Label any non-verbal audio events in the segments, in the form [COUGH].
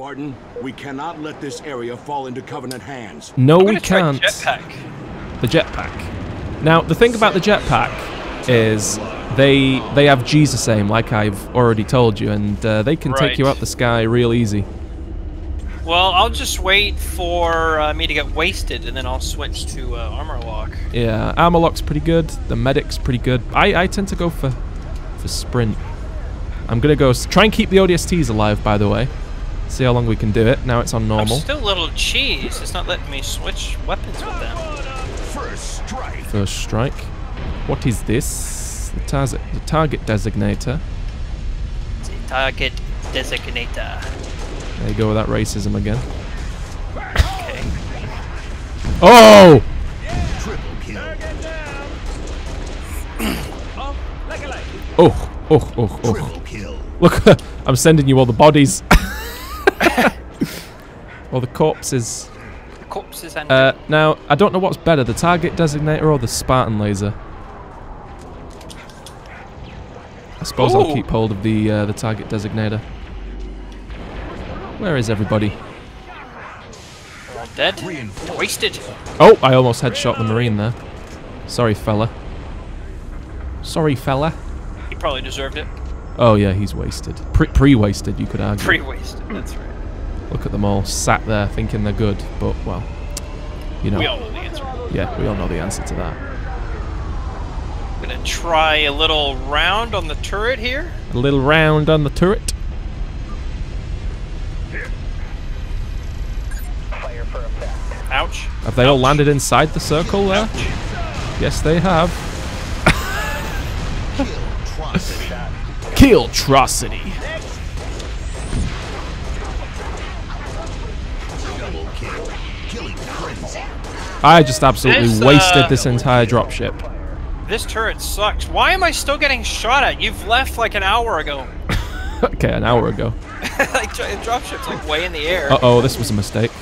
Spartan, we cannot let this area fall into Covenant hands. No, I'm we gonna try can't. jetpack. The jetpack. Now, the thing about the jetpack is they they have Jesus aim, like I've already told you, and uh, they can take you up the sky real easy. Well, I'll just wait for uh, me to get wasted, and then I'll switch to uh, armor lock. Yeah, armor lock's pretty good. The medic's pretty good. I, I tend to go for for sprint. I'm gonna go s- try and keep the ODSTs alive. By the way, see how long we can do it. Now it's on normal. I'm still a little cheese. It's not letting me switch weapons with them. First strike. First strike. What is this? The, tar- the target designator. The target designator. There you go with that racism again. Okay. Oh! Triple kill. Oh, oh, oh, oh. Triple kill. Look, [LAUGHS] I'm sending you all the bodies. [LAUGHS] [LAUGHS] all the corpses. The corpses and Uh, now, I don't know what's better, the target designator or the Spartan laser. I suppose I'll keep hold of the uh, the target designator. Where is everybody? all dead. Wasted. Oh, I almost headshot the marine there. Sorry, fella. Sorry, fella. He probably deserved it. Oh yeah, he's wasted. Pre- pre-wasted, you could argue. Pre-wasted. That's right. Look at them all sat there thinking they're good, but well, you know. We all know the answer. Yeah, we all know the answer to that. I'm gonna try a little round on the turret here. A little round on the turret. Ouch. Have they all landed inside the circle there? Ouch. Yes, they have. Kill. Trust. I just absolutely This, wasted uh, this entire dropship. This turret sucks. Why am I still getting shot at? You've left like an hour ago. [LAUGHS] okay, an hour ago. [LAUGHS] like dro- dropship's like way in the air. Uh oh, this was a mistake.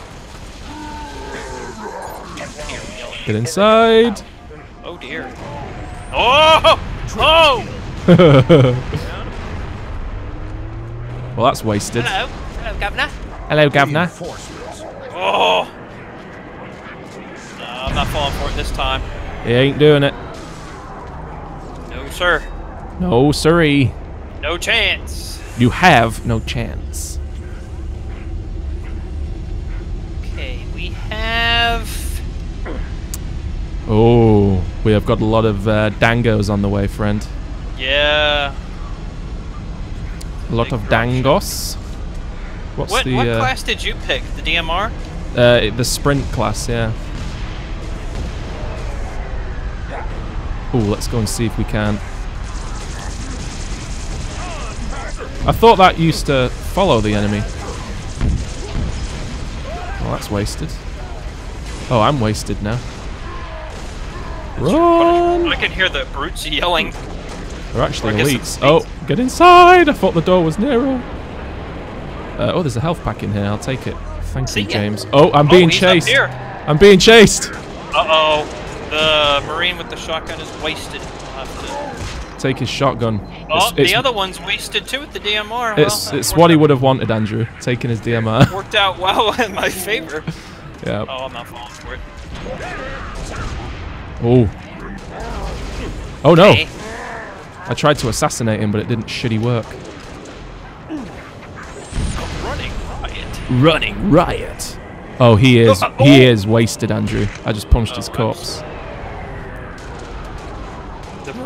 Get inside. Oh dear. Oh! Oh! [LAUGHS] Well, that's wasted. Hello. Hello, Governor. Hello, Governor. Oh! Not falling for it this time. He ain't doing it. No, sir. No, siree. No chance. You have no chance. Okay, we have. Oh, we have got a lot of uh, dangos on the way, friend. Yeah. A lot Big of dangos. What's What, the what uh, class did you pick? The DMR? Uh, the sprint class, yeah. Oh, let's go and see if we can. I thought that used to follow the enemy. Well, that's wasted. Oh, I'm wasted now. Run! I can hear the brutes yelling. They're actually elites. Oh, get inside! I thought the door was narrow. Uh, oh, there's a health pack in here. I'll take it. Thank See you, ya. James. Oh, I'm being oh, chased. I'm being chased. Uh oh. The Marine with the shotgun is wasted. I'll have to- Take his shotgun. Oh, it's, the it's, other one's wasted too with the DMR. it's, well, it's what he would have wanted, Andrew. Taking his DMR. Worked out well [LAUGHS] in my favor. yeah. Oh, I'm not falling for it. Oh. Oh no! I tried to assassinate him, but it didn't shitty work. Running riot. Running riot. Oh, he is. [LAUGHS] He is wasted, Andrew. I just punched his Oh, corpse.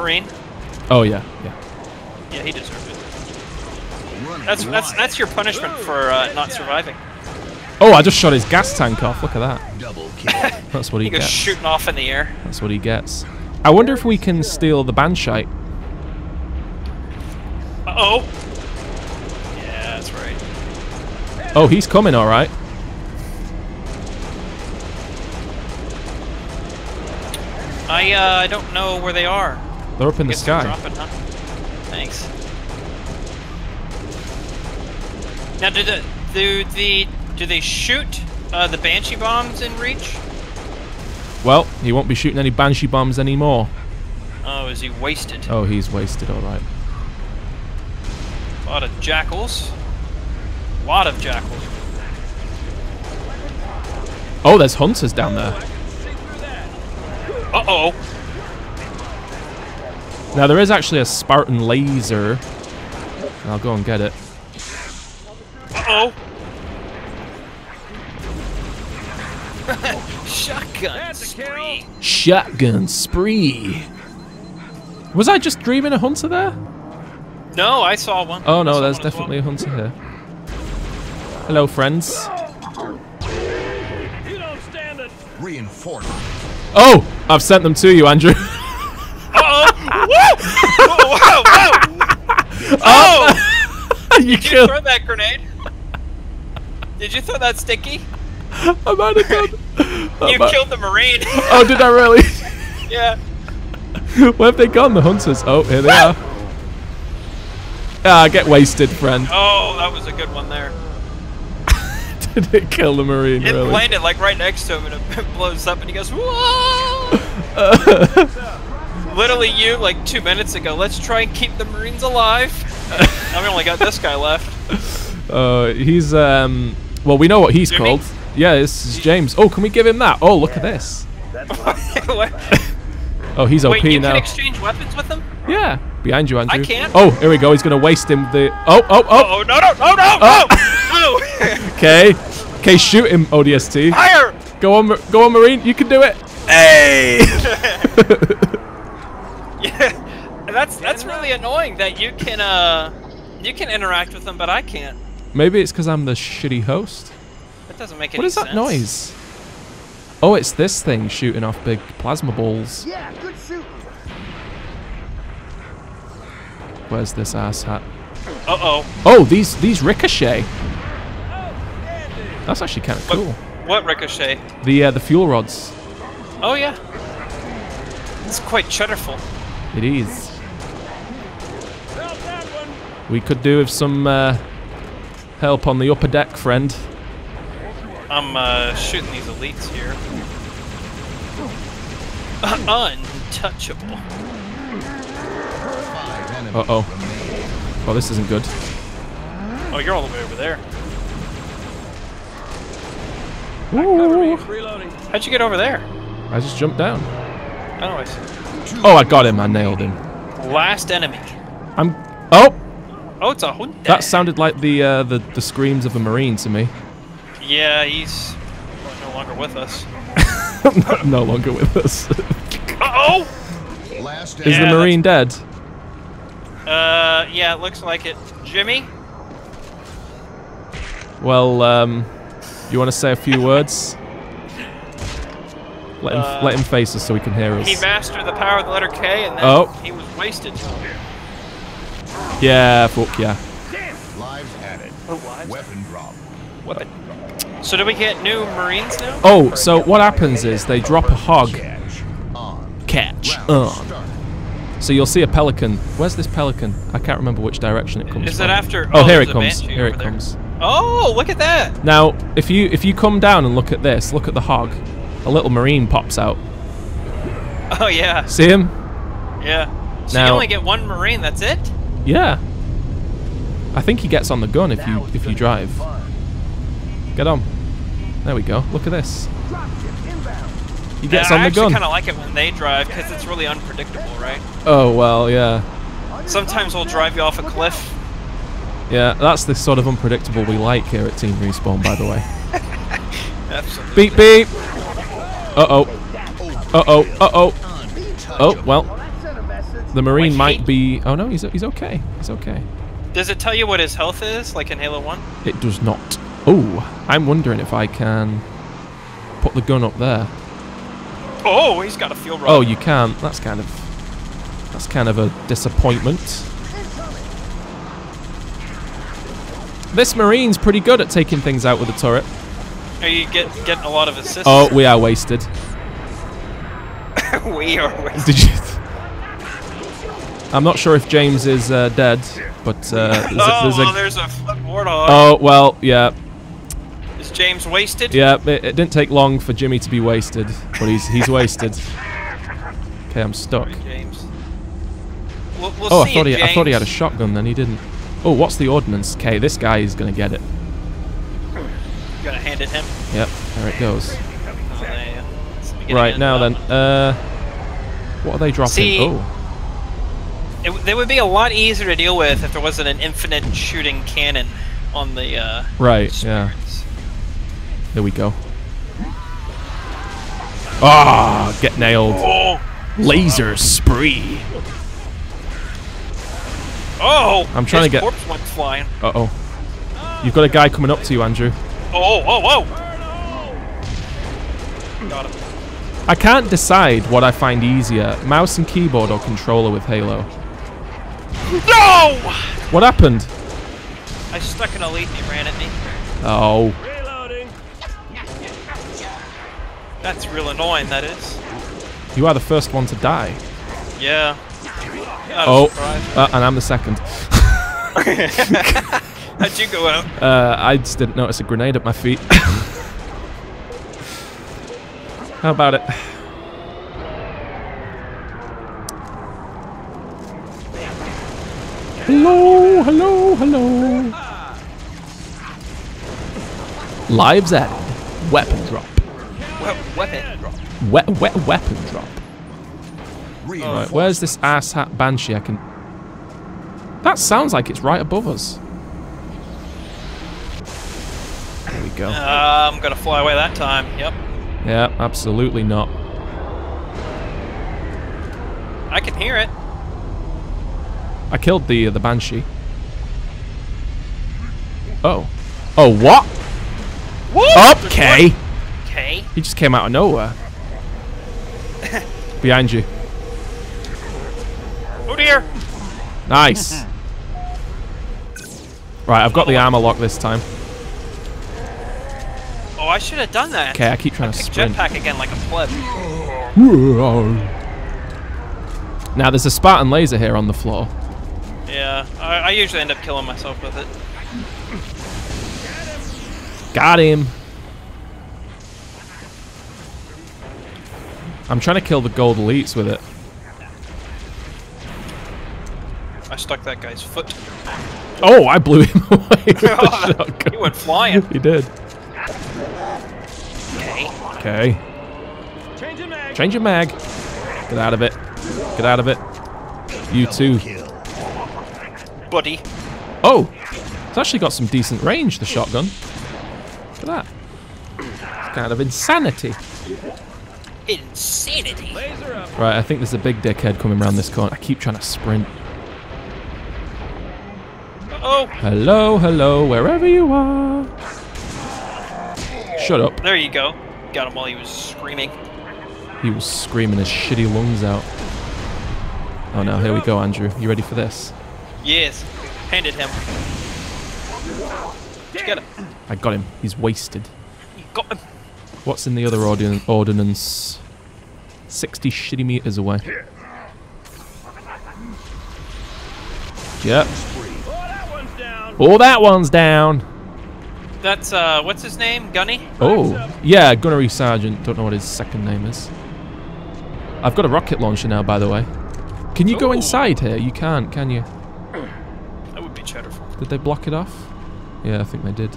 The Marine. Oh yeah, yeah. Yeah, he deserved it. That's that's that's your punishment for uh, not surviving. Oh, I just shot his gas tank off. Look at that. Double [LAUGHS] kill. That's what he He goes gets. shooting off in the air. That's what he gets. I wonder if we can steal the Banshite. Uh oh. Yeah, that's right. Oh, he's coming, all right. I uh, I don't know where they are. They're up in the sky. dropping, huh? Thanks. Now, do the do the do they shoot uh, the banshee bombs in reach? Well, he won't be shooting any Banshee bombs anymore. Oh, is he wasted? Oh, he's wasted, all right. A lot of jackals. A lot of jackals. Oh, there's hunters down there. Uh oh. Now there is actually a Spartan laser. I'll go and get it. Uh oh. [LAUGHS] Shotgun spree. Shotgun spree. Was I just dreaming a hunter there? No, I saw one. Oh I no, there's one as definitely a hunter here. Hello, friends. Reinforcement. Oh, I've sent them to you, Andrew. [LAUGHS] Uh oh. whoa! Whoa! Whoa! Oh! [LAUGHS] you Did you killed. throw that grenade? Did you throw that sticky? I might have done. [LAUGHS] I You killed the marine. Oh, did I really? [LAUGHS] yeah. Where have they gone, the hunters? Oh, here they are. Ah, get wasted, friend. Oh, that was a good one there. Did it kill the marine, It really? landed like right next to him and it blows up and he goes, Whoa! Literally you like two minutes ago. Let's try and keep the Marines alive. [LAUGHS] Now we only got this guy left. [LAUGHS] Uh, he's, um... Well, we know what he's Jimmy? called. Yeah, this is James. Oh, can we give him that? Oh, look at this. [LAUGHS] What? Oh, he's OP Wait, you now. can exchange weapons with him? yeah, behind you, Andrew. I can't. Oh, here we go. He's going to waste him the... Oh, oh, oh. Oh no no no no no! no! Okay. Okay, shoot him, ODST. Fire! Go on, go on, Marine. You can do it. Hey! Yeah, that's that's really annoying that you can uh you can interact with them, but I can't. Maybe it's because I'm the shitty host. That doesn't make any sense. What is sense. that noise? Oh, it's this thing shooting off big plasma balls. Yeah, good shooting. Where's this ass hat? Uh oh. Oh, these these ricochet. That's actually kind of What, cool. what ricochet? The uh, the fuel rods. Oh yeah. It's quite cheddarful. It is. We could do with some uh, help on the upper deck, friend. I'm uh, shooting these elites here. [LAUGHS] Untouchable. Uh oh. Oh, this isn't good. Oh, you're all the way over there. Ooh. How'd you get over there? I just jumped down. Oh, I see. Oh, I got him. I nailed him. Last enemy. I'm. Oh, Oh, it's a hunter. that sounded like the uh, the the screams of a marine to me. Yeah, he's no longer with us. [LAUGHS] no longer with us. Uh Last Is Yeah, the marine dead? Uh, yeah, it looks like it. Jimmy. Well, um, you want to say a few [LAUGHS] words? Let him Uh, let him face us so he can hear us. He mastered the power of the letter K, and then Oh. he was wasted. Yeah, fuck yeah. lives added. Oh, lives. Weapon drop. Weapon. So do we get new Marines now? Oh, so what happens is they drop a hog. Catch. On. Catch on. So you'll see a pelican. Where's this pelican? I can't remember which direction it comes Is from. it after? Oh, oh here it comes. Here it there. comes. Oh, look at that! Now, if you if you come down and look at this, look at the hog. A little marine pops out. Oh yeah, See him? yeah. So Now- you only get one Marine. That's it. Yeah. I think he gets on the gun if you if you drive. Get on. There we go. Look at this. He gets yeah, on I the actually gun. kind of like it when they drive because it's really unpredictable, right? Oh well, yeah, Sometimes we'll drive you off a cliff. yeah. That's the sort of unpredictable we like here at Team Respawn, by the way. [LAUGHS] Absolutely. beep beep. Uh oh. Uh oh. Uh oh. Oh well. The marine Wait, might he- be. Oh no, he's he's okay. He's okay. Does it tell you what his health is, like in Halo One? It does not. Oh, I'm wondering if I can put the gun up there. Oh, he's got a fuel rod. Oh, you can't. That's kind of that's kind of a disappointment. This marine's pretty good at taking things out with the turret. Are you get getting a lot of assists? Oh, we are wasted. [LAUGHS] we are. [LAUGHS] wasted. Did you? I'm not sure if James is uh, dead, but uh, [LAUGHS] there's, a, Oh, there's well, a. there's a warthog. Oh well, yeah, Is James wasted? yeah. It, it didn't take long for Jimmy to be wasted, but he's he's wasted. Okay, I'm stuck. James. We'll, we'll Oh, I thought you, he I thought he had a shotgun. Then he didn't. Oh, what's the ordnance? Okay, this guy is gonna get it. You Gonna hand it him. Yep, there it goes. So they, it's the beginning Right now then, uh, what are they dropping? See- oh, It, they would be a lot easier to deal with if there wasn't an infinite shooting cannon on the. Uh, right, yeah. There we go. Ah, get nailed. Oh! Laser spree. Oh! I'm trying to get- corpse went flying. Uh oh. You've got a guy coming up to you, Andrew. Oh! Oh! Whoa! Got him. I can't decide what I find easier, mouse and keyboard or controller with Halo. No! What happened? I stuck an elite and he ran at me. Oh, Reloading. That's real annoying. That is. you are the first one to die. Yeah. Not a Oh, uh, and I'm the second. [LAUGHS] How'd you go out? Uh, I just didn't notice a grenade at my feet. [LAUGHS] How about it? Hello, hello, hello. Lives added. Weapon drop. We- weapon drop. Wet, wet weapon drop. Right, where's this ass hat banshee? I can. That sounds like it's right above us. There we go. Uh, I'm gonna fly away that time. Yep. Yeah, absolutely not. I can hear it. I killed the the banshee. Oh. Oh, what? Woo! Okay. Okay. He just came out of nowhere. [LAUGHS] Behind you. Oh dear. Nice. right, I've got the armor lock this time. Oh, I should have done that. Okay, I keep trying to Pick sprint. jetpack again like a pleb. Now there's a Spartan laser here on the floor. Yeah, I, I usually end up killing myself with it. Got him. I'm trying to kill the gold elites with it. I stuck that guy's foot. Oh, I blew him [LAUGHS] away [LAUGHS] he went flying. He did. Okay. Okay. Change your mag. Get out of it. Get out of it. You too. Buddy. Oh! It's actually got some decent range, the shotgun. Look at that. It's kind of insanity. Insanity. Right, I think there's a big dickhead coming around this corner. I keep trying to sprint. Oh, Hello, hello, wherever you are. Shut up. there you go. Got him while he was screaming. He was screaming his shitty lungs out. Oh no, here we go, Andrew. You ready for this? Yes. Handed him. Get him? I got him. He's wasted. You got him. What's in the other ordin- ordinance? 60 shitty meters away. Yep. Oh, that one's down. That's, uh, what's his name? Gunny? Oh, yeah, Gunnery Sergeant. Don't know what his second name is. I've got a rocket launcher now, by the way. Can you go inside here? You can't, can you? That would be cheddarful. Did they block it off? Yeah, I think they did.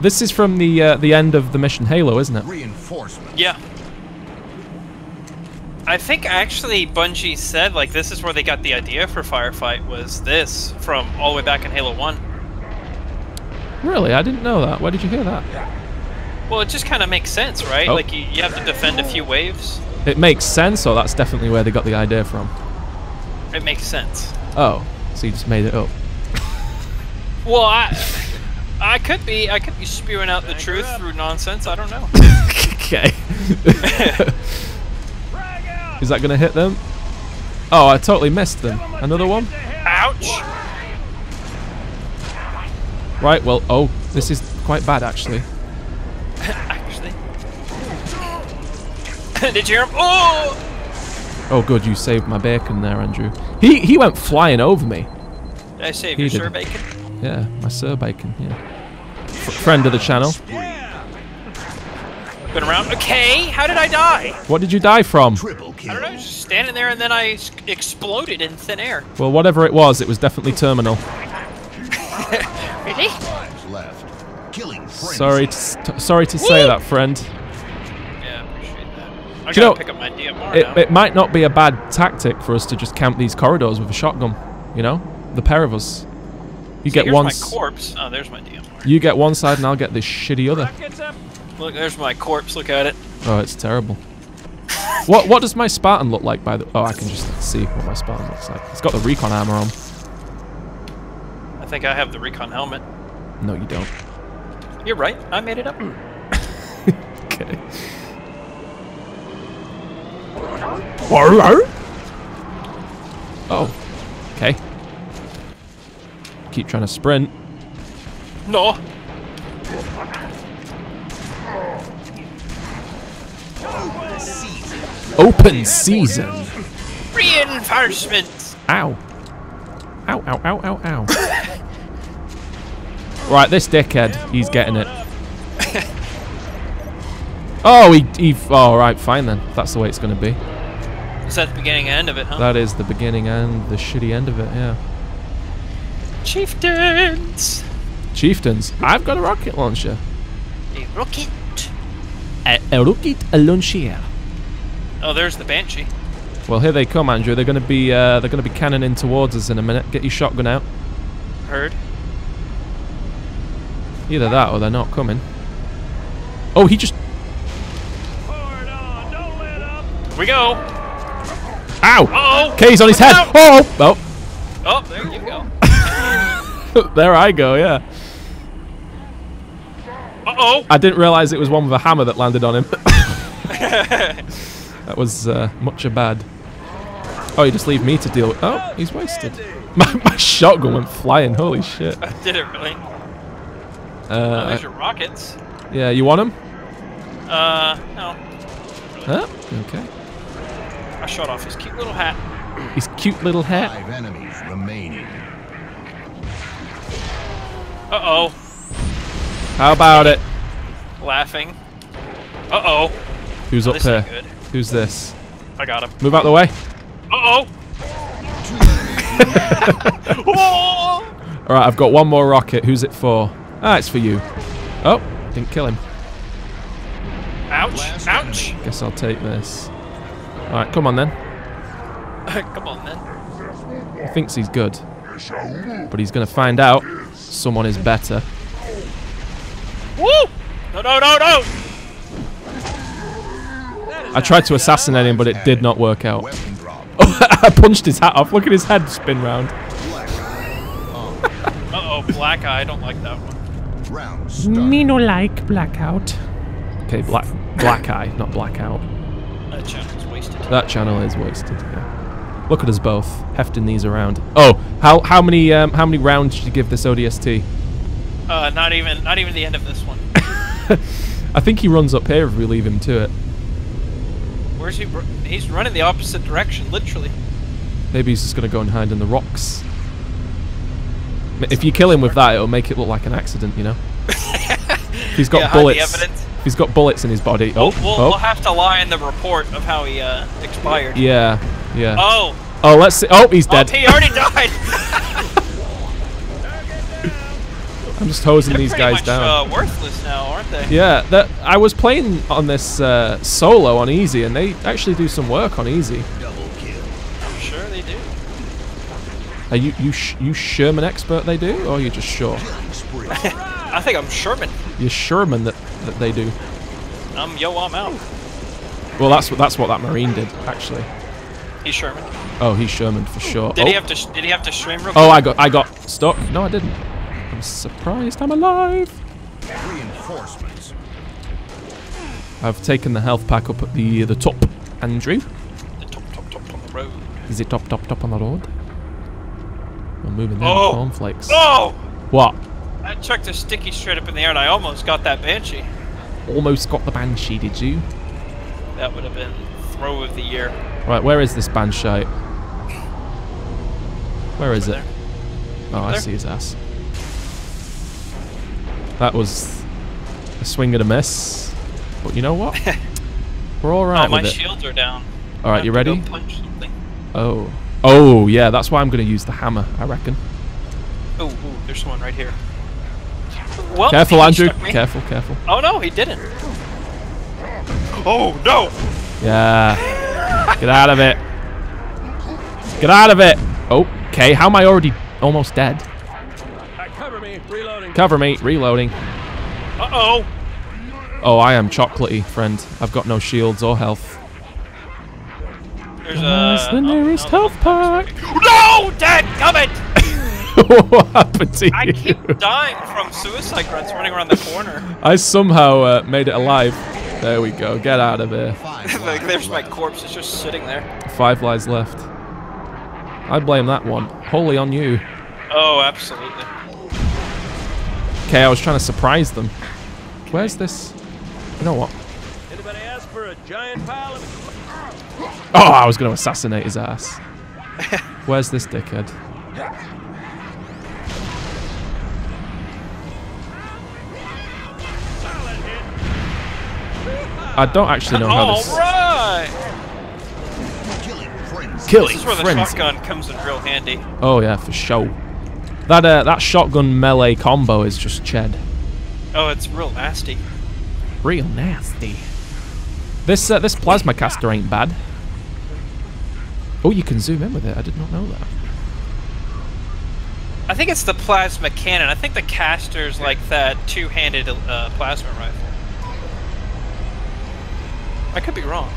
This is from the uh, the end of the mission Halo, isn't it? Reinforcements. Yeah. I think actually Bungie said like this is where they got the idea for Firefight was this from all the way back in Halo 1. Really? I didn't know that. Where did you hear that? Well, it just kind of makes sense, right? Oh. Like you, you have to defend a few waves. It makes sense, or that's definitely where they got the idea from. It makes sense. Oh, so you just made it up. Well, I I could be I could be spewing out the truth through nonsense. I don't know. [LAUGHS] okay. Is that gonna hit them? Oh, I totally missed them. Another one? Ouch! Right, well, oh, this is quite bad actually. [LAUGHS] Actually. [LAUGHS] Did you hear him? Oh! Oh, good, you saved my bacon there, Andrew. He he went flying over me. Did I save He your did. sir bacon? Yeah, my sir bacon. Yeah. F- friend of the channel. Been around. Okay, how did I die? What did you die from? Triple I don't know. Was just standing there and then I exploded in thin air. Well, whatever it was, it was definitely terminal. [LAUGHS] Really? Lives left. Killing friends. Sorry, to, sorry to say Woo! that, friend. I Do gotta you know- pick up my DMR It, now. it might not be a bad tactic for us to just camp these corridors with a shotgun. You know, the pair of us. You See, get here's one. my corpse. Oh, there's my DMR. You get one side, and I'll get this shitty other. Look, there's my corpse. Look at it. Oh, it's terrible. What what does my Spartan look like by the? Oh, I can just see what my Spartan looks like. It's got the recon armor on. I think I have the recon helmet. No, you don't. You're right. I made it up. [LAUGHS] Okay. Oh. Okay. Keep trying to sprint. No. Open season. Reinforcements. Ow. Ow, ow, ow, ow, ow. [LAUGHS] right, this dickhead, he's getting it. [LAUGHS] Oh, he, he, oh, right, fine then. That's the way it's going to be. Is that the beginning and end of it, huh? That is the beginning and the shitty end of it, yeah. Chieftains. Chieftains, I've got a rocket launcher. A rocket. A, a rocket launcher. Oh, there's the Banshee. Well, here they come, Andrew. They're going to be, uh, they're going to be cannoning towards us in a minute. Get your shotgun out. Heard. Either that or they're not coming. Oh, he just, We go. ow! Uh oh. Okay, he's on his head. Oh, oh. Oh, there you go. [LAUGHS] there I go, yeah. Uh oh. I didn't realise it was one with a hammer that landed on him. [LAUGHS] that was uh, much a bad. Oh, you just leave me to deal with. Oh, he's wasted. [LAUGHS] My, my shotgun went flying. Holy shit. I did it really? Oh, Uh, there's your rockets. yeah, you want them? Uh, no. Huh? Okay. I shot off his cute little hat. His cute little hat. Five enemies remaining. Uh oh. How about it? Laughing. Uh oh. Who's up This here? Who's this? I got him. Move out the way. Uh oh. [LAUGHS] All right, I've got one more rocket. Who's it for? Ah, it's for you. Oh, didn't kill him. Ouch. Ouch. Guess I'll take this. All right, come on then. [LAUGHS] Come on then. He thinks he's good, but he's gonna find out someone is better. Woo! No, no, no, no! I tried to assassinate him, but it did not work out. Weapon. [LAUGHS] I punched his hat off. Look at his head spin round. Uh oh, black eye. I don't like that one. Round start. no like blackout. Okay, black black eye, not blackout. That channel's wasted. That channel is wasted. Yeah. Look at us both hefting these around. Oh, how how many um, how many rounds did you give this ODST? Uh, not even, not even the end of this one. [LAUGHS] I think he runs up here if we leave him to it. Where's he? He's running the opposite direction, literally. Maybe he's just gonna go and hide in the rocks. If you kill him with that, it'll make it look like an accident, you know. [LAUGHS] He's got Yeah, bullets. He's got bullets in his body. Oh, We'll, we'll, oh, we'll have to lie in the report of how he uh, expired. yeah, yeah. Oh, Oh, let's see. Oh, he's oh, dead. he already [LAUGHS] died. [LAUGHS] I'm just hosing They're these guys much, down. Uh, worthless now, aren't they? Yeah, that I was playing on this uh, solo on easy, and they actually do some work on easy. Double kill. I'm sure they do. Are you you sh- you Sherman expert? They do, or you're just sure? [LAUGHS] I think I'm Sherman. You're Sherman that that they do. I'm yo, I'm out. Well, that's what that's what that Marine did actually. He's Sherman. Oh, he's Sherman for hmm. sure. Did oh. he have to? sh- Did he have to stream real Oh, quick? I got I got stuck. No, I didn't. I'm surprised I'm alive. Reinforcements. I've taken the health pack up at the the top. Andrew, The top, top, top on the road. is it top top top on the road? I'm moving there. Oh. Cornflakes. Oh! What? I chucked a sticky straight up in the air and I almost got that banshee. Almost got the banshee, did you? That would have been throw of the year. Right, where is this banshee? Where is Over it? Oh, I see his ass. That was a swing and a miss. But you know what? [LAUGHS] We're all right oh, my with it. shields are down. All right, you have to ready? Punch something. Oh, oh yeah, that's why I'm going to use the hammer. I reckon. Oh, ooh, there's someone right here. Well, Careful, Andrew. Careful, careful. Oh no, he didn't. Oh no! Yeah. Get out of it. Get out of it. Okay, how am I already almost dead? cover me. Reloading. Cover me. Reloading. Uh-oh. Oh, I am chocolatey, friend. I've got no shields or health. There's Where's a... the nearest no, health pack? No! Dad, come it! [LAUGHS] what happened to I you? keep dying from suicide grunts running around the corner. I somehow uh, made it alive. There we go. Get out of here. [LAUGHS] like, there's my corpse. It's just sitting there. Five lives left. I blame that one. Wholly on you. Oh, absolutely. Okay, I was trying to surprise them. Where's this? You know what? Anybody ask for a giant pile of... Oh, I was going to assassinate his ass. [LAUGHS] Where's this dickhead? I don't actually know how All this... right. Killing This is where the frenzy. shotgun comes in real handy. Oh yeah, for sure. That uh, that shotgun melee combo is just ched. Oh, it's real nasty. Real nasty. This uh, this plasma caster ain't bad. Oh, you can zoom in with it. I did not know that. I think it's the plasma cannon. I think the caster's like that two-handed uh, plasma rifle. I could be wrong.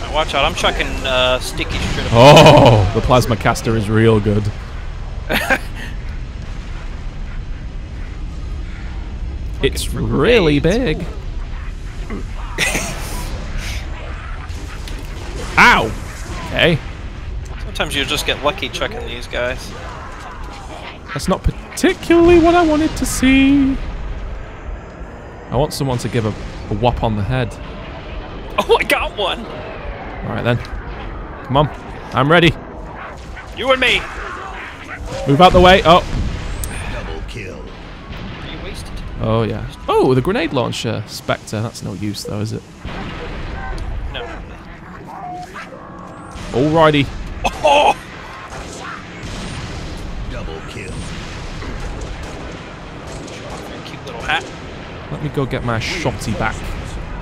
Now watch out! I'm chucking uh, sticky up. Oh, the plasma caster is real good. [LAUGHS] it's really big. Ow. Okay. Sometimes you just get lucky chucking these guys. That's not particularly what I wanted to see. I want someone to give a, a whop on the head. Oh, I got one. Alright then. Come on. I'm ready. You and me. Move out the way. Oh. Are you wasted? Oh, yeah. Oh, the grenade launcher. Spectre. That's no use, though, is it? No. Alrighty. Oh! Double kill. cute little hat. Let me go get my shotty back.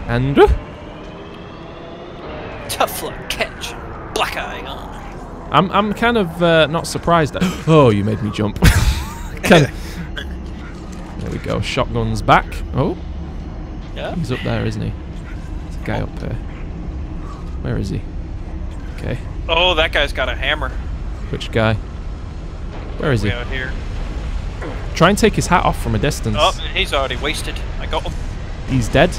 And... [LAUGHS] Tough luck catch. Black eye on. I'm, I'm kind of uh, not surprised. At [GASPS] oh, you made me jump. [LAUGHS] There we go. Shotgun's back. Oh, Yeah. he's up there, isn't he? There's a guy up there. Where is he? Okay. Oh, that guy's got a hammer. Which guy? Where is he? Out here. Try and take his hat off from a distance. Oh, he's already wasted. I got him. He's dead.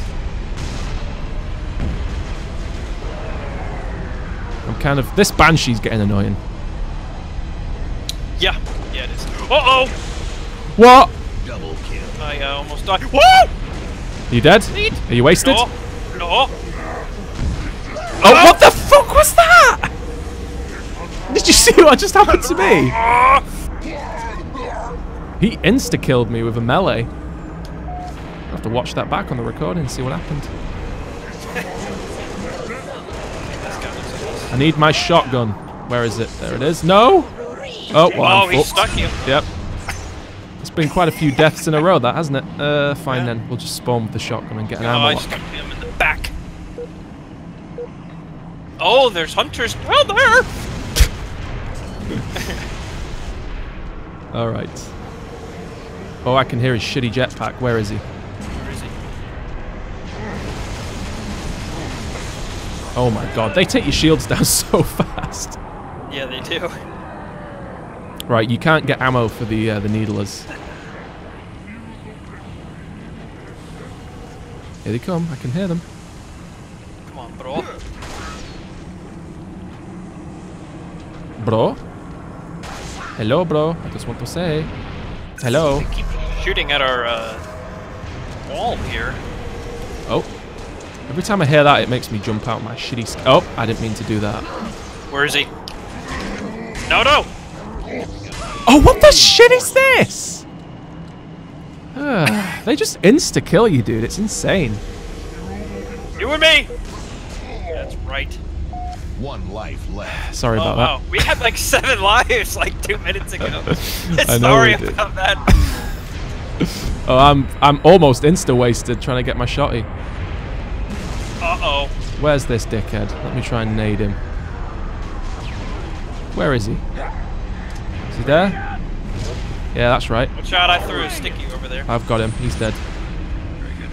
I'm kind of... This Banshee's getting annoying. Yeah. Yeah, it is. Uh-oh! What? Double kill. I uh, almost died. Whoa! Are you dead? Neat. Are you wasted? No. No. Oh, what the fuck was that? Did you see what just happened to me? He insta-killed me with a melee. I'll have to watch that back on the recording and see what happened. This guy looks like this. I need my shotgun. Where is it? There it is. No! Oh, well, Oh, I'm he stuck you. Yep. It's been quite a few deaths in a row, that, hasn't it? Uh, fine then. We'll just spawn with the shotgun and get an Oh, ammo I stuck him in the back. Oh, there's hunters down there. Alright. Oh, I can hear his shitty jetpack. Where is he? Where is he? Oh my god, they take your shields down [LAUGHS] so fast. Yeah, they do. Right, you can't get ammo for the uh, the needlers. Here they come. I can hear them. Come on, bro. Bro? Hello, bro. I just want to say. Hello. They keep shooting at our uh, wall here. Oh. Every time I hear that, it makes me jump out my shitty Oh, I didn't mean to do that. Where is he? No, no! Oh, what the shit is this? Ah, they just insta-kill you, dude. It's insane. You and me! That's right. One life left. Sorry Oh, about wow. We had like seven [LAUGHS] lives like two minutes ago. [LAUGHS] I [LAUGHS] know Sorry did. about that. that. Oh, I'm I'm almost insta-wasted trying to get my shotty. Uh-oh. Where's this dickhead? Let me try and nade him. Where is he? Is he there? Yeah, that's right. Watch out, I threw a sticky over there. I've got him. He's dead. Very good.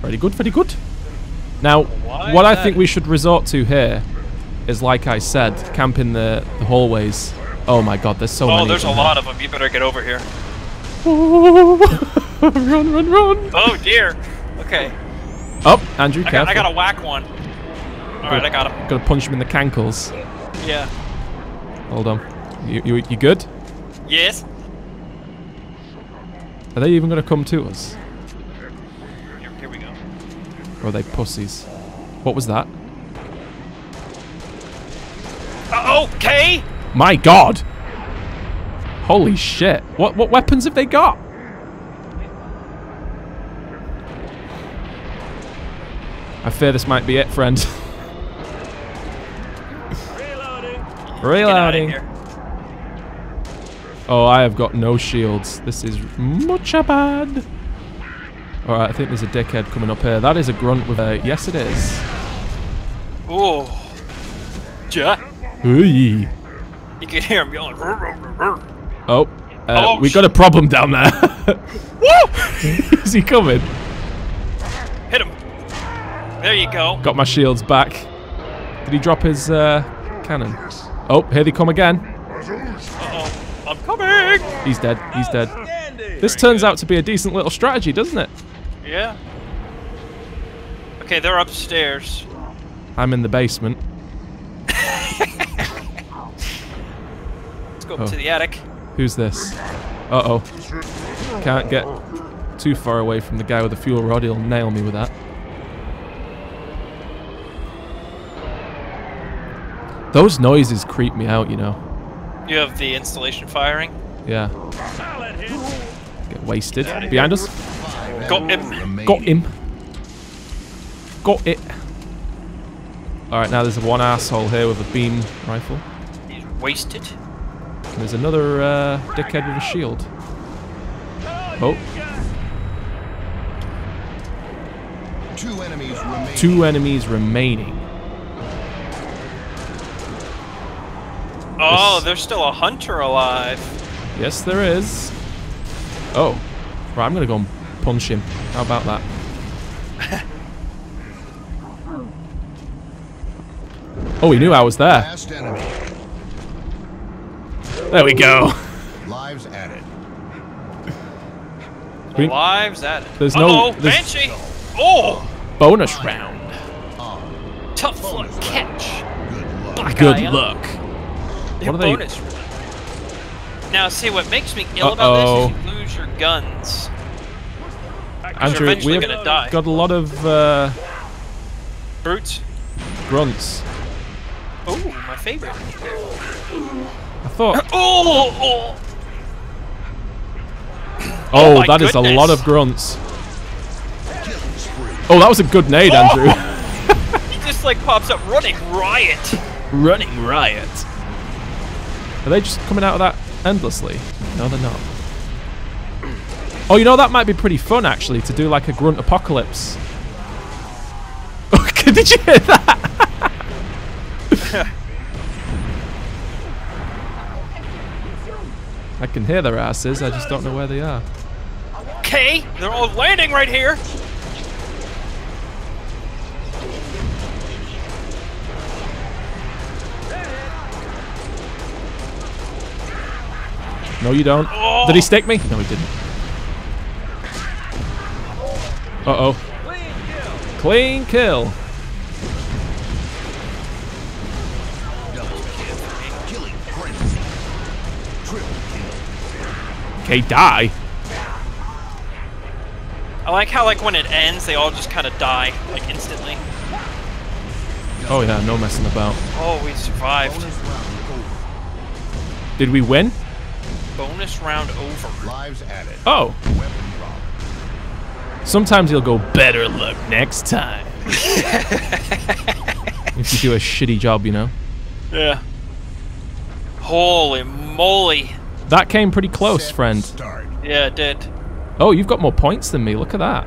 Very good, very good. Now, Why what I that- think we should resort to here is, like I said, camping the, the hallways. Oh my god, there's so oh, many. Oh, there's a lot of them. You better get over here. [LAUGHS] run, run, run. Oh, dear. Okay. Oh, Andrew, I careful. got, I got to whack one. All right, I got him. Gotta punch him in the cankles. Yeah. Hold on. You, you, you good? Yes. Are they even gonna come to us? Here, here we go. Or are they pussies? What was that? Uh, okay. My god! Holy shit. What what weapons have they got? I fear this might be it, friend. [LAUGHS] Reloading. Get out of Reloading. Oh, I have got no shields. This is much a bad. Alright, I think there's a dickhead coming up here. That is a grunt with a... Yes, it is. Oh. Ja. Ooh. You can hear him yelling. "Rrr, rrr, rrr." Oh, uh, Oh, we got a problem down there. [LAUGHS] [LAUGHS] is he coming? Hit him. There you go. Got my shields back. Did he drop his uh, cannon? Oh, here they come again. Uh-oh. I'm coming. He's dead. He's dead. This turns out to be a decent little strategy, doesn't it? Yeah. Okay, they're upstairs. I'm in the basement. Go up Oh. to the attic. Who's this? Uh-oh. Can't get too far away from the guy with the fuel rod. He'll nail me with that. Those noises creep me out, you know. You have the installation firing. Yeah. Get wasted. Behind us. Got him. Got him. Got it. Alright, now there's one asshole here with a beam rifle. He's wasted. And there's another uh, dickhead with a shield. Oh, Two enemies remain. two enemies remaining. Oh, This- there's still a hunter alive. Yes, there is. Oh. Right, I'm going to go and punch him. How about that? [LAUGHS] oh, he knew I was there. Last enemy. There we go. Lives added. We- Lives at it. There's no- Uh-oh, there's- Banshee. Oh, Bonus round. tough luck catch. Good luck. Good luck. What are they- round. Now, see what makes me ill Uh-oh. about this is you lose your guns. Andrew, eventually we've gonna die. got a lot of uh, Brutes. grunts. Oh, my favorite. I thought... Oh, [COUGHS] oh. Oh, my that is a lot of grunts. Oh, that was a good nade, oh. Andrew. [LAUGHS] He just like pops up running riot. Running riot. Are they just coming out of that endlessly? No, they're not. Oh, you know, that might be pretty fun, actually, to do like a grunt apocalypse. Okay, [LAUGHS] Did you hear that? [LAUGHS] I can hear their asses, I just don't know where they are. Okay, they're all landing right here. No, you don't. Oh. Did he stick me? No, he didn't. Uh-oh. Clean kill. Okay, die. I like how like when it ends, they all just kind of die like instantly. Oh yeah, no messing about. Oh, we survived. Bonus round over. Did we win? Bonus round over. Lives added. Oh. Sometimes you'll go better luck next time. [LAUGHS] if you do a shitty job, you know. Yeah. Holy moly. That came pretty close, Set friend. Start. Yeah, it did. Oh, you've got more points than me. Look at that.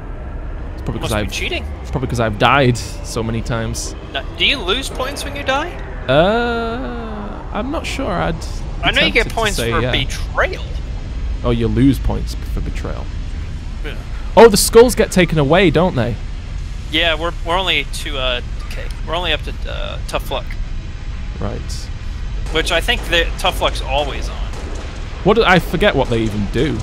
It's Probably because I've cheating. probably because I've died so many times. Now, do you lose points when you die? Uh, I'm not sure. I'd. I know you get points say for yeah. betrayal. Oh, you lose points for betrayal. Yeah. Oh, the skulls get taken away, don't they? Yeah, we're we're only to uh okay, we're only up to uh, tough luck, Right. which I think the tough luck's always on. What do, I forget what they even do.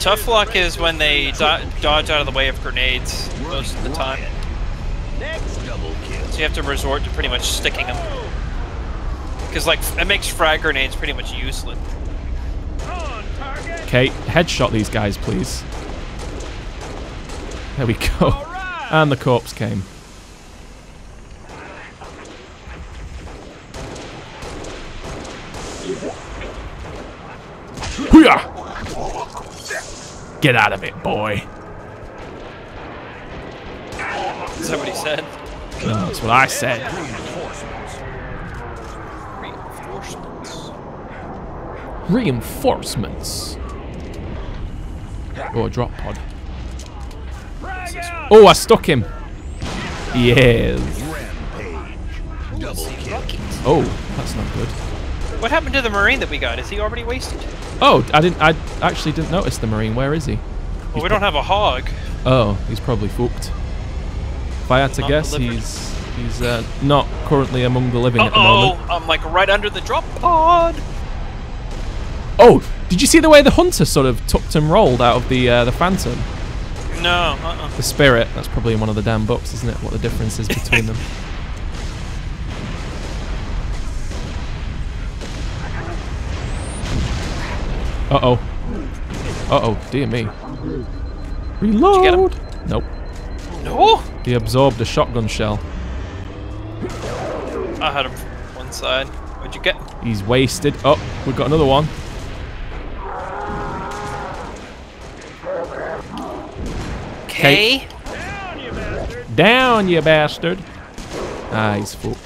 Tough luck is when they do- dodge out of the way of grenades most of the time. So you have to resort to pretty much sticking them. Because like it makes frag grenades pretty much useless. Okay, headshot these guys, please. There we go. [LAUGHS] And the corpse came. Hooyah! Get out of it, boy. Is that what he said? No, that's what I said. Reinforcements. Reinforcements. Oh, a drop pod. Oh, I stuck him. Yes. Rampage. Double kill. Oh, that's not good. What happened to the marine that we got? Is he already wasted? Oh, I didn't. I actually didn't notice the marine. Where is he? Well, we don't have a hog. Oh, he's probably fucked. If I had to Not guess, delivered. he's he's uh, not currently among the living Uh at the moment. oh. I'm like right under the drop pod. Oh, did you see the way the hunter sort of tucked and rolled out of the uh, the phantom? No, uh-uh. The spirit. That's probably in one of the damn books, isn't it? What the difference is between [LAUGHS] them. Uh oh. Uh oh, dear me. Reload. get him? Nope. No, He absorbed a shotgun shell. I had him from one side. What'd you get? He's wasted. Oh, we've got another one. Okay. Down, you bastard. Down, you bastard. Ah, he's fucked.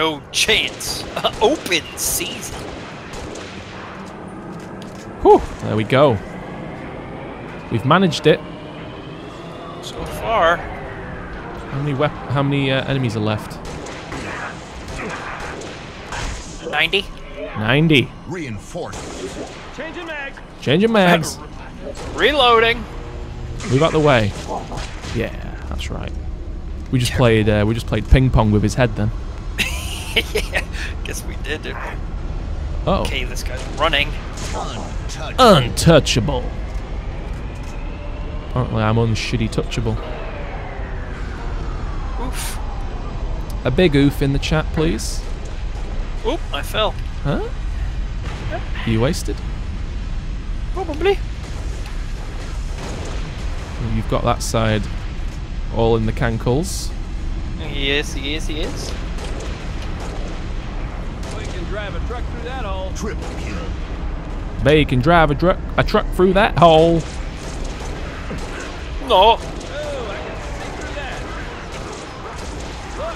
No chance. Open season. Whew, there we go. We've managed it. So far, How many wep- How many uh, enemies are left? 90. 90. Reinforcements. Changing mag. Changing mags. [LAUGHS] Reloading. Move out the way. Yeah, that's right. We just played. Uh, we just played ping pong with his head then. [LAUGHS] yeah, guess we did. it. Oh, Okay, this guy's running. Untouched. untouchable. Apparently, I'm unshitty touchable. Oof. A big oof in the chat, please. Oop, I fell. Huh? You wasted? Probably. You've got that side all in the cankles. Yes, he is, he is, he is. We can drive a truck through that hole. Triple kill. They can drive a, dru- a truck through that hole. No. Oh, I can see through that.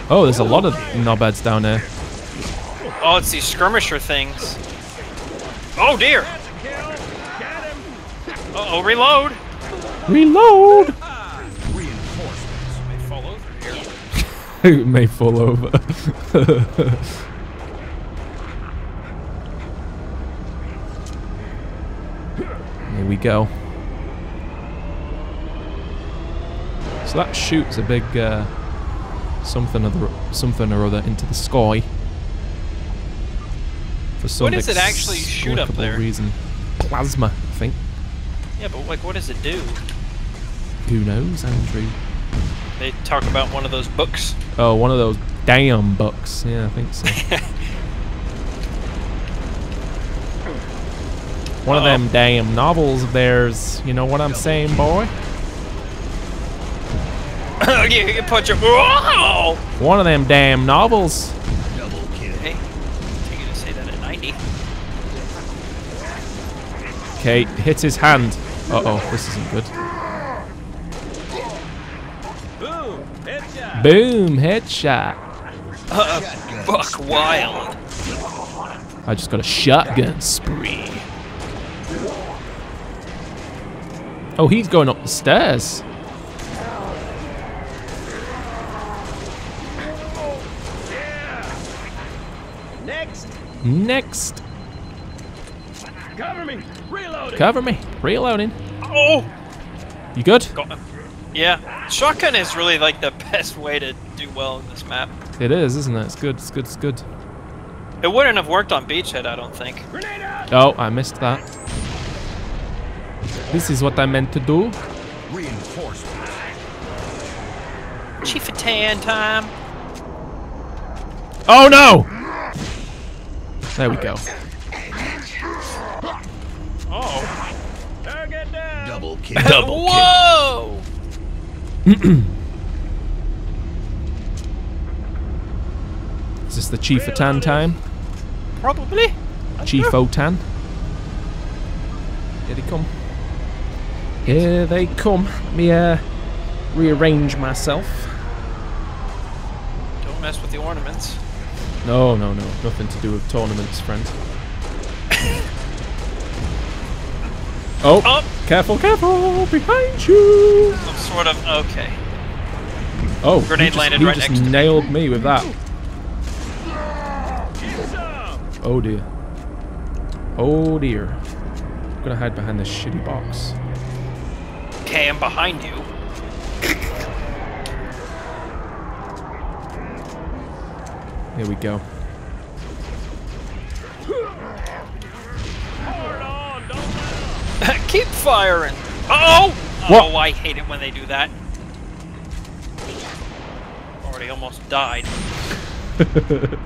Oh, there's a lot of knobheads down there. Oh, it's these skirmisher things. Oh dear. That's a kill. Got him. Uh oh, reload. Reload! Reinforcements. May fall over [LAUGHS] [LAUGHS] here. it may fall over. Here we go. So that shoots a big uh, something or the, something or other into the sky. For some What does it actually shoot up there? Reason. Plasma, I think. Yeah, but like, what does it do? Who knows, Andrew? They talk about one of those books. Oh, one of those damn books. Yeah, I think so. [LAUGHS] one of them damn novels of theirs. You know what I'm saying, boy? [COUGHS] you can punch it. Whoa! One of them damn novels. Double kill. Hey, take you to say that at 90. Okay, hits his hand. Uh oh, this isn't good. Boom. Headshot. Boom, headshot. Shotgun. Buck wild. I just got a shotgun spree. Oh, he's going up the stairs. Next. Next. Cover me. Reloading. Cover me. Reloading. Oh! You good? Got him. Yeah. Shotgun is really like the [LAUGHS] best way to do well in this map. It is, isn't it? It's good. It's good. It's good. It wouldn't have worked on Beachhead, I don't think. Grenade out. Oh, I missed that. This is what I meant to do. Reinforcements. Chief of Tan time. Oh no! There we go. Oh. Target down. Double kill. [LAUGHS] Double kill. Whoa! [CLEARS THROAT] Is this the Chief of Tan time? Probably. Chief Otan. Here they come. Here they come. Let me uh, rearrange myself. Don't mess with the ornaments. No, no, no. Nothing to do with tournaments, friend. [LAUGHS] oh, Oh! careful, careful! Behind you! I'm sort of okay. Oh, Grenade just, landed right just next to me. nailed me with that. Oh dear. Oh dear. I'm gonna hide behind this shitty box. Okay, I'm behind you. Here we go. Hold on. Don't let up. Keep firing. Oh! What? Oh, I hate it when they do that. Already almost died. [LAUGHS]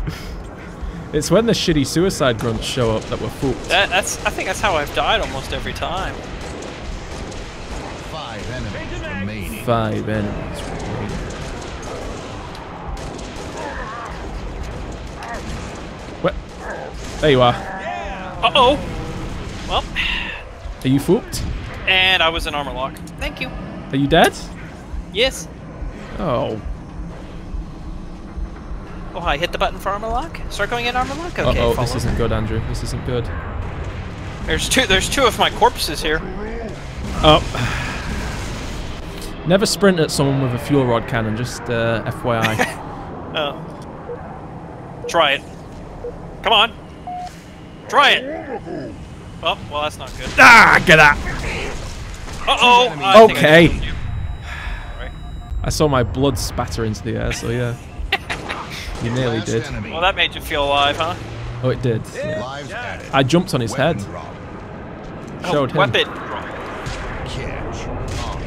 It's when the shitty suicide grunts show up that we're fooled. That, that's. I think that's how I've died almost every time. Five enemies remaining. What? There you are. Uh oh. Well, Are you fooled? and I was in armor lock. Thank you. Are you dead? Yes. Oh. Oh, I hit the button for armor lock. Start going in armor lock. Uh oh, this isn't good, Andrew. This isn't good. There's two. There's two of my corpses here. Oh. Never sprint at someone with a fuel rod cannon, just uh, FYI. [LAUGHS] Oh. Try it. Come on. Try it. Oh, well, that's not good. ah, get out! Uh oh. Okay. Right. I saw my blood spatter into the air, so yeah. [LAUGHS] You nearly did. enemy. Well, that made you feel alive, huh? Oh, it did. yeah. Lives. I jumped on his Weapon head. drop. Showed oh, him. weapon.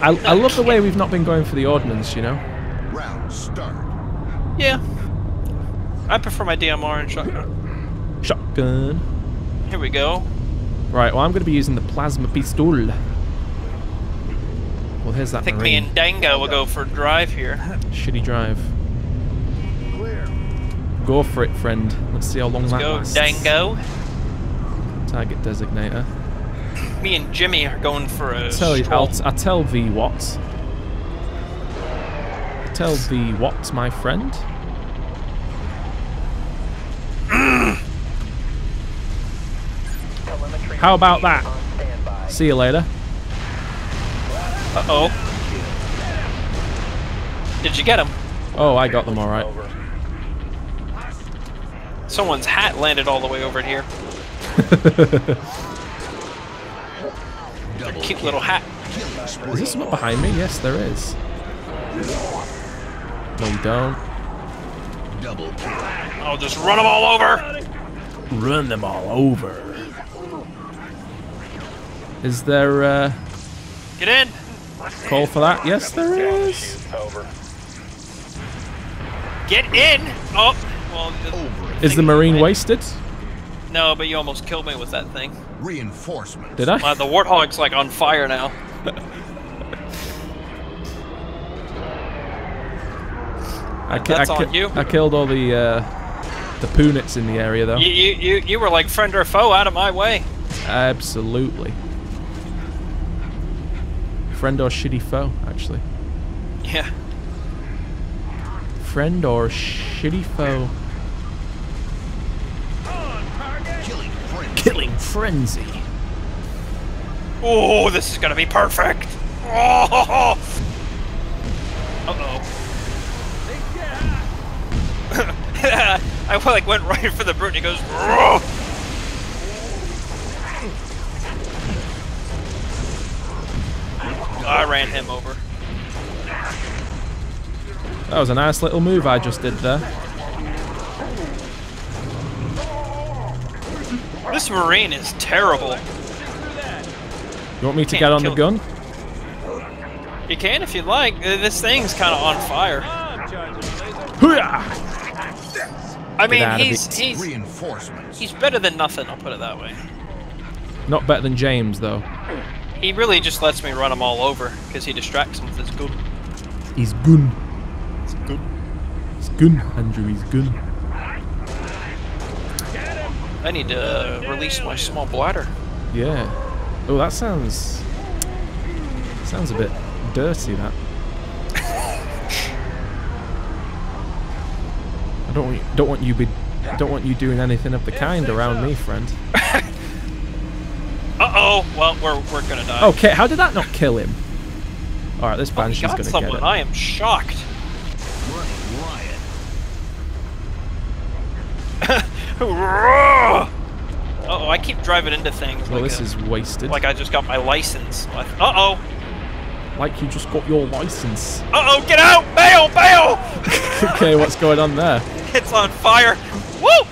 Catch. I, I love the way we've not been going for the ordnance, you know? Round start. Yeah. I prefer my DMR and shotgun. Shotgun. Here we go. Right, well, I'm going to be using the plasma pistol. Well, here's that I think me and Dango will go for a drive here. Shitty drive. Go for it, friend. Let's see how long Let's that go, lasts. Dango. Target designator. Me and Jimmy are going for a Tell you. I'll, I'll tell thee what. Tell thee what, my friend. How about that? See you later. Uh-oh. Did you get him? Oh, I got them all right. Someone's hat landed all the way over here. [LAUGHS] Double Cute little hat. Is there something behind me? Yes, there is. No, you don't. Double kill. I'll just run them all over. Run them all over. Is there a Get in. call for that? Yes, there is. Get in. Oh, well, the- Over. Is the marine wasted? no, but you almost killed me with that thing. Reinforcements. Did I? Wow, the warthog's like on fire now. I, ki- That's I, ki- on you. I killed all the uh, the punits in the area though. You, you, you, you were like friend or foe out of my way. Absolutely. Friend or shitty foe, actually. Yeah. Friend or shitty foe. Killing frenzy. Oh, this is gonna be perfect. [LAUGHS] Oh. [LAUGHS] I like went right for the brute. and He goes. I ran him over. That was a nice little move I just did there. This marine is terrible. You want me to Can't get on the gun? You can if you'd like. This thing's kind of on fire. I'm charging laser. Hoo-yah! I mean, he's he's reinforcements. He's better than nothing. I'll put it that way. Not better than James, though. He really just lets me run him all over because he distracts him with his gun. He's good. He's good. He's good, Andrew. He's good. I need to uh, release my small bladder. Yeah. Oh, that sounds sounds a bit dirty. That. [LAUGHS] I don't want don't want you be don't want you doing anything of the kind around me, friend. [LAUGHS] Uh oh. Well, we're we're gonna die. Okay, how did that not kill him? All right, this Oh, he got gonna someone. get it. I am shocked. [LAUGHS] Uh oh, I keep driving into things. Well, like this a- is wasted. like I just got my license. Uh oh. Like you just got your license. Uh oh, get out! Bail! Bail! [LAUGHS] okay, what's going on there? [LAUGHS] It's on fire. Woo!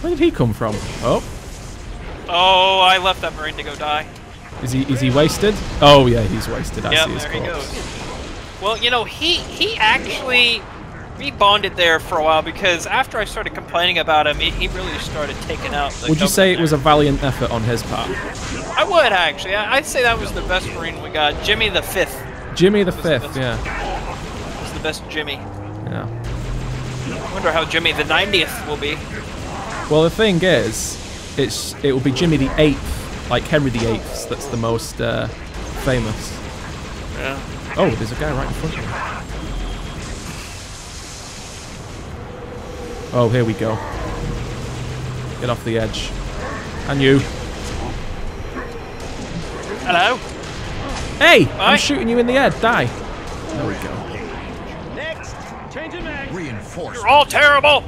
Where did he come from? Oh, oh, I left that marine to go die. is he is he wasted? Oh yeah, he's wasted. I Yep, see his there he corpse. goes. Well, you know, he he actually we bonded there for a while because after I started complaining about him, he, he really started taking out. The Would you say it government was a valiant effort on his part? I would actually. I, I'd say that was the best marine we got. Jimmy the Fifth Jimmy the Fifth, the yeah, was the best Jimmy. yeah. I wonder how Jimmy the 90th will be. Well, the thing is, it's it will be Jimmy the Eighth, like Henry the Eighth. That's the most uh, famous. Yeah. Oh, there's a guy right in front of me. Oh, here we go. Get off the edge. And you. Hello. Hey! Aye. I'm shooting you in the head. Die. There we go. Next. Changing mag. Reinforcements. You're all terrible.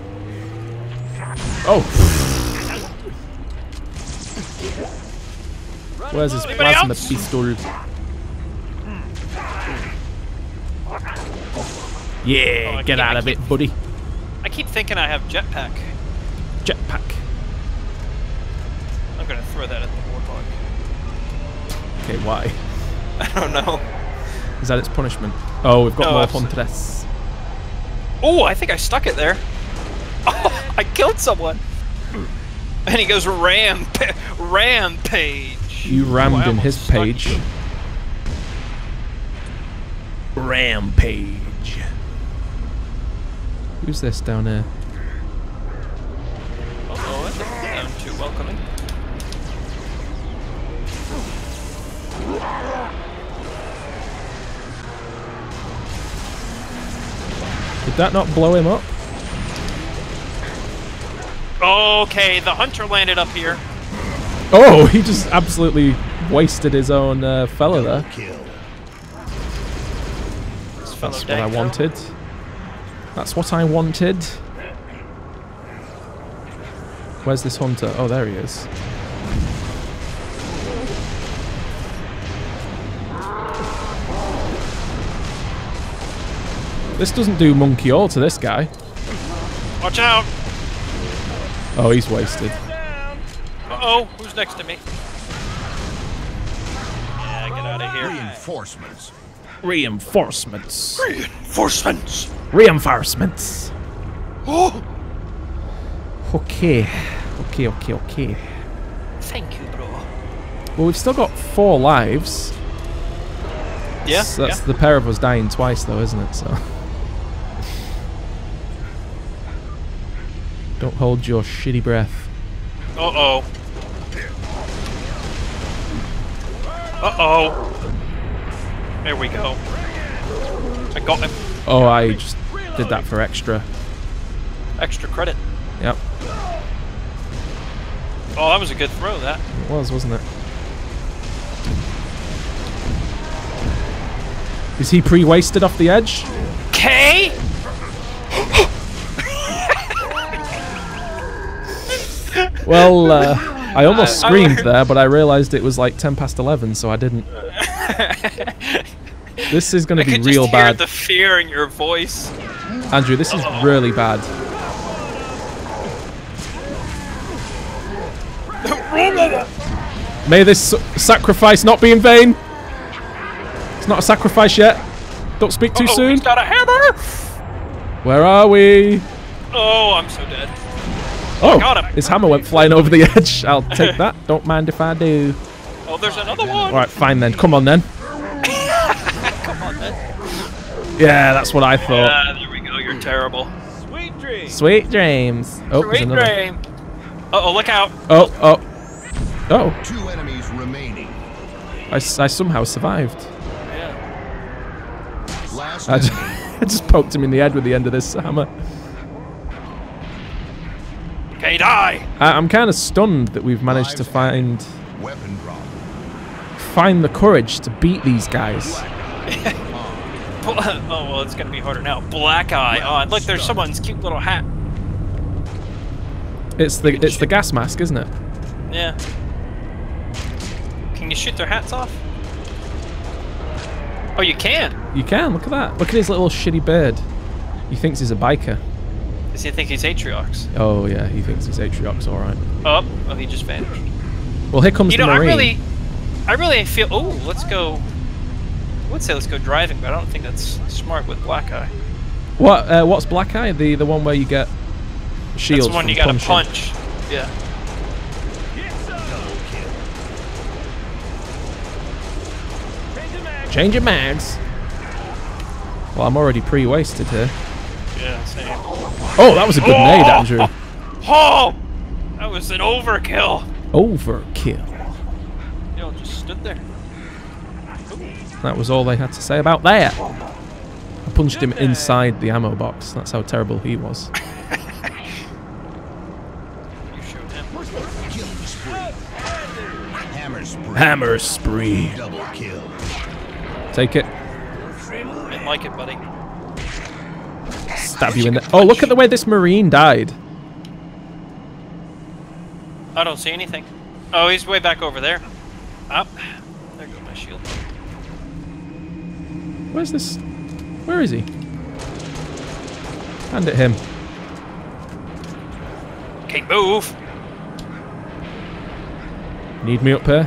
Oh. Where's his Anybody plasma else? pistol? Yeah, Oh, get out of it, buddy. I keep thinking I have jetpack. Jetpack. I'm gonna throw that at the warthog. Okay, why? [LAUGHS] I don't know. Is that its punishment? Oh, we've got No, more abso- Huntress. Oh, I think I stuck it there. [LAUGHS] Oh, I killed someone. And he goes ram [LAUGHS] rampage. You rammed Oh, in his page. you. Rampage. Who's this down here? Uh-oh, that doesn't sound too welcoming. Did that not blow him up? Okay, the hunter landed up here. Oh, he just absolutely wasted his own uh, fella there. Kill. That's what I Danko. wanted. That's what I wanted. Where's this hunter? Oh, there he is. This doesn't do monkey all to this guy. Watch out! Oh, he's wasted. Uh-oh, who's next to me? Yeah, get out of here. Reinforcements. Reinforcements. Reinforcements! Reinforcements. Oh! Okay. Okay, okay, okay. Thank you, bro. Well, we've still got four lives. Yeah, So that's yeah. the pair of us dying twice, though, isn't it? So. Don't hold your shitty breath. Uh-oh. Uh-oh. There we go. I got him. Oh, I just did that for extra. Extra credit. Yep. Oh, that was a good throw. That. It was, wasn't it? Is he pre-wasted off the edge? K. Well, uh, I almost I- [LAUGHS] I screamed learned- there, but I realised it was like 10 past 11, so I didn't. [LAUGHS] This is going to be real bad. the fear in your voice. Andrew, this is oh. really bad. May this sacrifice not be in vain. It's not a sacrifice yet. Don't speak too oh, soon. he's got a hammer. Where are we? Oh, I'm so dead. Oh, got him. his hammer went flying over the [LAUGHS] edge. I'll take [LAUGHS] that. Don't mind if I do. Oh, there's another one. All right, fine then. Come on then. [LAUGHS] Come on, then. Yeah, that's what I thought. Ah, there we go. You're terrible. Sweet dreams. Sweet dreams. Oh, there's Great another. dream. Uh oh, look out. Oh, oh. Oh, Two enemies remaining. I, I somehow survived. Yeah. Last I just. [LAUGHS] I just poked him in the head with the end of this hammer. Okay, die. I, I'm kind of stunned that we've managed to find Weapon drop. Find the courage to beat these guys. [LAUGHS] Oh well, it's gonna be harder now. Black eye on. Look, there's someone's cute little hat. It's the it's the gas mask, isn't it? Yeah. Can you shoot their hats off? Oh, you can. You can look at that. Look at his little shitty bird. He thinks he's a biker. Does he think he's Atriox? Oh yeah, he thinks he's Atriox. All right. Oh, oh, he just vanished. Well, here comes You the know, I marine. really, I really feel. Oh, let's go. I would say let's go driving, but I don't think that's smart with Black Eye. What uh, what's Black Eye? The the one where you get shields That's the one from you gotta punch. Yeah. Change your mags. Well, I'm already pre-wasted here. Yeah, same. Oh, that was a good Oh! nade, Andrew. Oh, that was an overkill. Overkill. You stood there. That was all they had to say about that. I punched him inside the ammo box. That's how terrible he was. [LAUGHS] You showed him. Killing spree. Hammer spree. Hammer spree. Double kill. Take it. Didn't like it, buddy. Stab you in the. Oh, look at the way this marine died. I don't see anything. Oh, he's way back over there. Up. There goes my shield. Where's this? Where is he? Hand it him. Okay, move. Need me up here?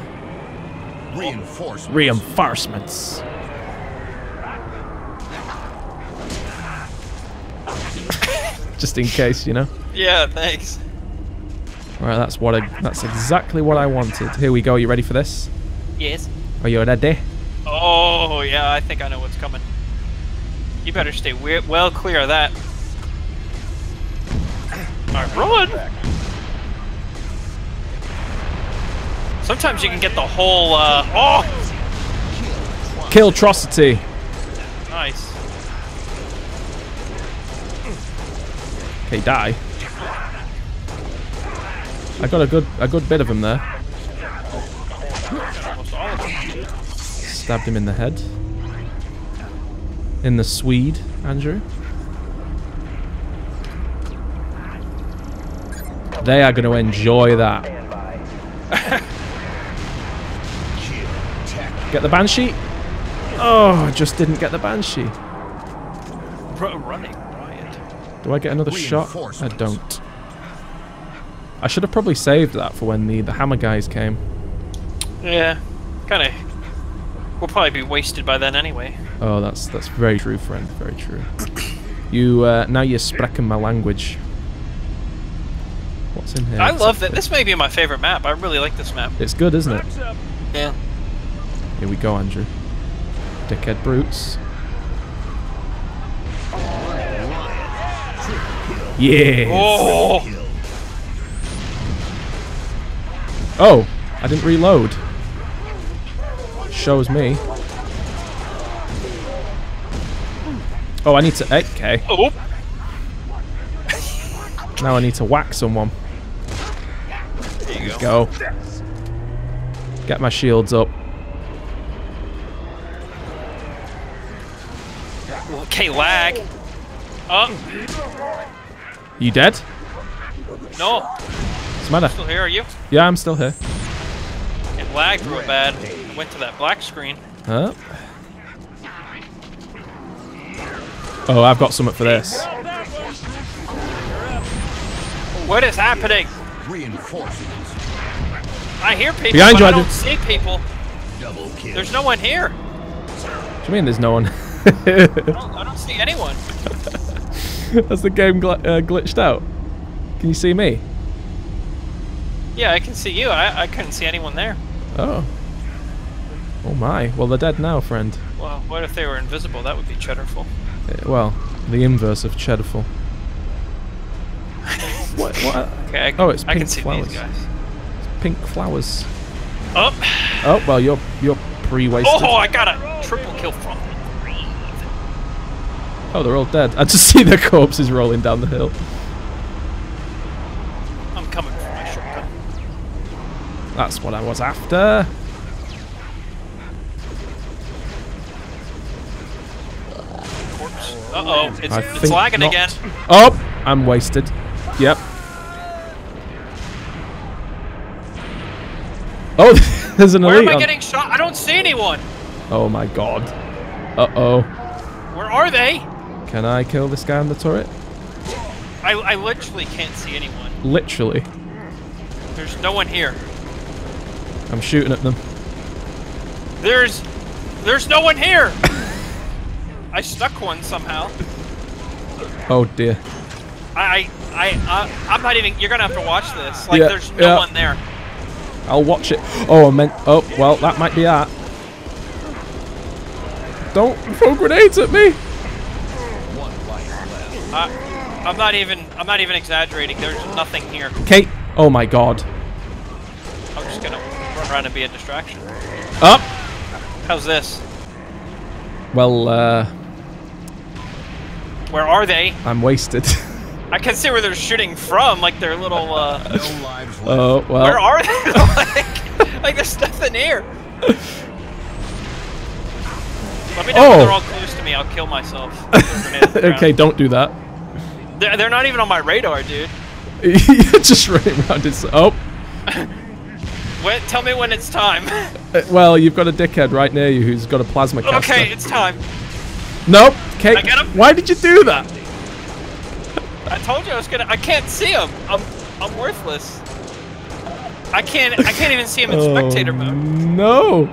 Reinforcements. Reinforcements. [LAUGHS] Just in case, you know. Yeah, thanks. All right, that's what I. That's exactly what I wanted. Here we go. You ready for this? Yes. Are you ready? Oh, yeah, I think I know what's coming. You better stay we well clear of that. Alright, run! Sometimes you can get the whole, uh, oh! Killtrocity. Nice. Okay, die. I got a good a good bit of him there. Almost all of them. Stabbed him in the head. In the Swede, Andrew. They are going to enjoy that. [LAUGHS] Get the Banshee? Oh, I just didn't get the Banshee. Running riot. Do I get another shot? I don't. I should have probably saved that for when the, the hammer guys came. Yeah, kinda. We'll probably be wasted by then anyway. Oh, that's that's very true, friend. Very true. You uh, now you're sprechen my language. What's in here? I love exactly? that. This may be my favorite map. I really like this map. It's good, isn't it? Yeah. Here we go, Andrew. Dickhead brutes. Yeah. Oh! Oh, I didn't reload. Shows me. Oh, I need to. Okay. Oh! Now I need to whack someone. There you go. Go. Get my shields up. Okay, lag. Oh, You dead? no. What's the matter? Still here, are you? Yeah, I'm still here. It lagged real bad. Went to that black screen. Huh? Oh, I've got something for this. What is happening? Reinforcements. I hear people, Behind but you, I don't see people. Double kill. There's no one here. What do you mean there's no one? I [LAUGHS] don't, I don't see anyone. Has the game gl uh, glitched out? Can you see me? Yeah, I can see you. I, I couldn't see anyone there. Oh. Oh my. Well, they're dead now, friend. Well, what if they were invisible? That would be cheddarful. Uh, Well, the inverse of cheddarful. [LAUGHS] what? What? Okay, I, Oh, it's I can pink see flowers. Pink flowers. Oh, Oh well, you're you're pre-wasted. oh, I got a triple kill from. Oh, they're all dead. I just [LAUGHS] see their corpses rolling down the hill. I'm coming for my shotgun. That's what I was after. Corpse. Uh oh, it's, I it's lagging not. again. Oh, I'm wasted. Yep. Oh, [LAUGHS] there's an Where elite am I getting shot? I don't see anyone. Oh my god. Uh oh. Where are they? Can I kill this guy on the turret? I, I literally can't see anyone. Literally. There's no one here. I'm shooting at them. There's there's no one here. [LAUGHS] I stuck one somehow. Oh dear. I I I I'm not even. You're gonna have to watch this. Like Yeah, there's no yeah. one there. I'll watch it. Oh, I meant. Oh, well, that might be that. Don't throw grenades at me. One life left. I, I'm not even. I'm not even exaggerating. There's nothing here. Kate. Oh my god. I'm just gonna run around and be a distraction. Up. How's this? Well, uh, Where are they? I'm wasted. [LAUGHS] I can see where they're shooting from. Like they're little. uh No lives left. oh well. Where are they? [LAUGHS] like, like there's nothing here. Let me know Oh. they're all close to me. I'll kill myself. Throw a grenade at the ground. okay, don't do that. They're, they're not even on my radar, dude. [LAUGHS] Just running around. It's oh. When, tell me when it's time. uh, Well, you've got a dickhead right near you who's got a plasma caster. okay, it's time. Nope. Kate. I get him? Why did you do that? I told you I was gonna. I can't see him. I'm I'm worthless. I can't. I can't even see him in [LAUGHS] oh, spectator oh, mode. No.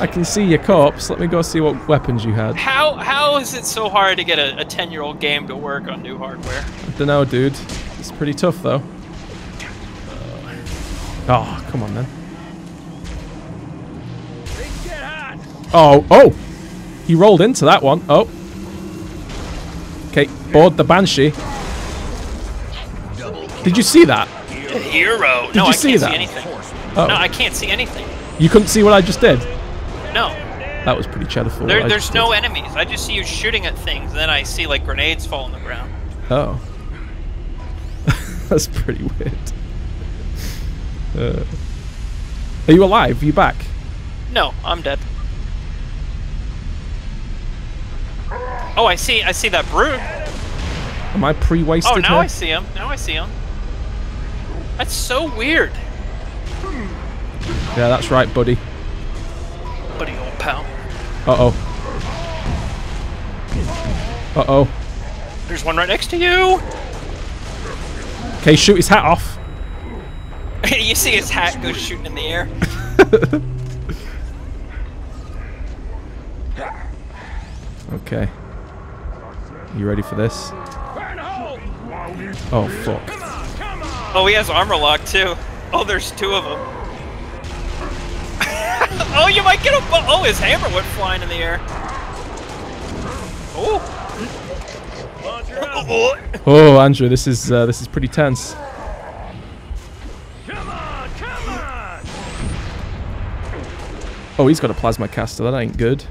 I can see your corpse. Let me go see what weapons you had. How how is it so hard to get a, a 10 year old game to work on new hardware? I don't know, dude. It's pretty tough, though. Oh, come on, then. Things get hot. Oh, oh! He rolled into that one. Oh. Okay, board the Banshee. Did you see that? Hero. no, you I see can't that? see anything. Oh. No, I can't see anything. You couldn't see what I just did? No, That was pretty cheddarful. what there, there's no did. enemies. I just see you shooting at things, and then I see like grenades fall on the ground. Oh. [LAUGHS] That's pretty weird. Uh, are you alive? Are you back? No, I'm dead. Oh, I see. I see that brood. Am I pre-wasted Oh, now? I see him. Now I see him. That's so weird, Yeah, that's right, buddy. buddy, old pal. Uh-oh. Uh-oh. There's one right next to you. Okay, shoot his hat off. [LAUGHS] you see his hat go shooting in the air. [LAUGHS] Okay. You ready for this? Oh, fuck. Come on, come on. Oh, he has armor lock too. Oh, there's two of them. [LAUGHS] oh, you might get a. Oh, his hammer went flying in the air. Oh. Launch her out. oh. Oh, Andrew, this is uh, this is pretty tense. Come on, come on. Oh, he's got a plasma caster. That ain't good.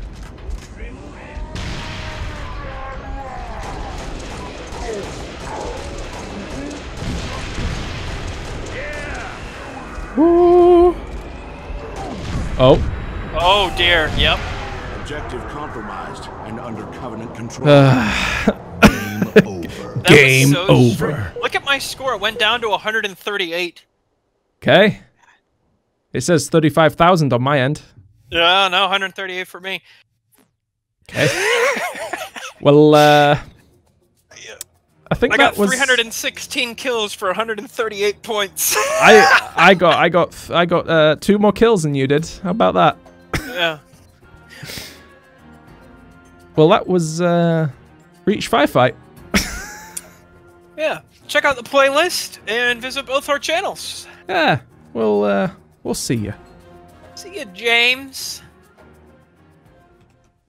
Dear. Yep. Objective compromised and under Covenant control. [SIGHS] Game over. Game so over. str- Look at my score. It went down to 138. Okay. It says 35,000 on my end. Yeah, no, 138 for me. Okay. [LAUGHS] well, uh, I think I that got was 316 kills for 138 points. I [LAUGHS] I got I got I got uh, two more kills than you did. How about that? Yeah. Well, that was uh, Reach Firefight. [LAUGHS] Yeah. Check out the playlist and visit both our channels. Yeah. Well, uh, we'll see you. See you, James.